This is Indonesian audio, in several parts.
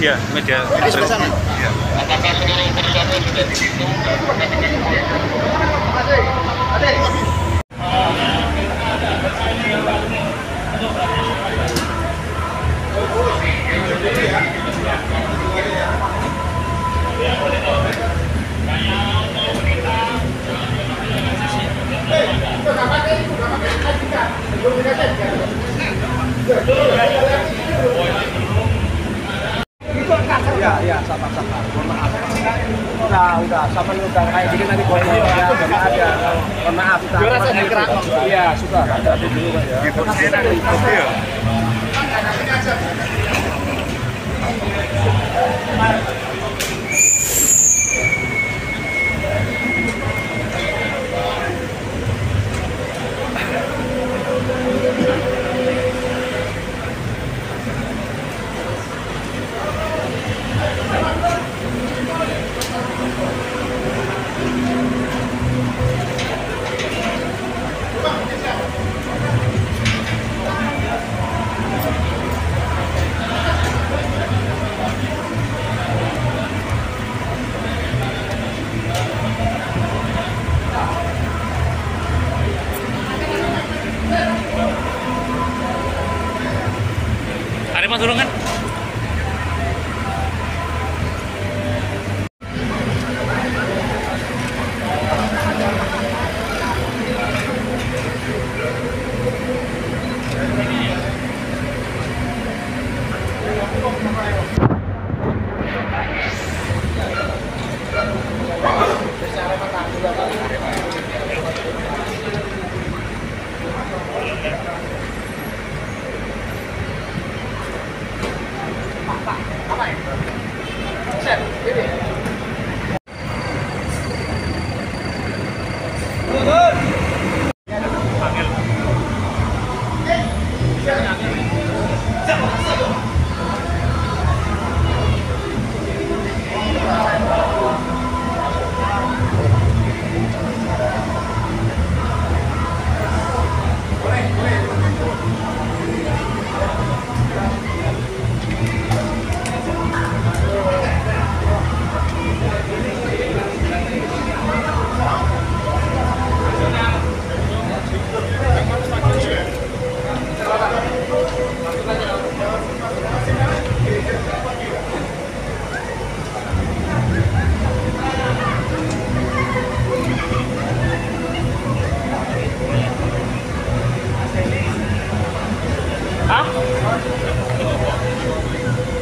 Media, media. Di. Iya. Iya, iya, sama Mohon maaf. Udah, udah, sama lu udah kayak gini nanti boleh ya, udah ada. Mohon maaf, udah. Juara saya kerak. Iya, sudah. Ada di dulu ya. Gitu. Ada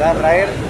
de Israel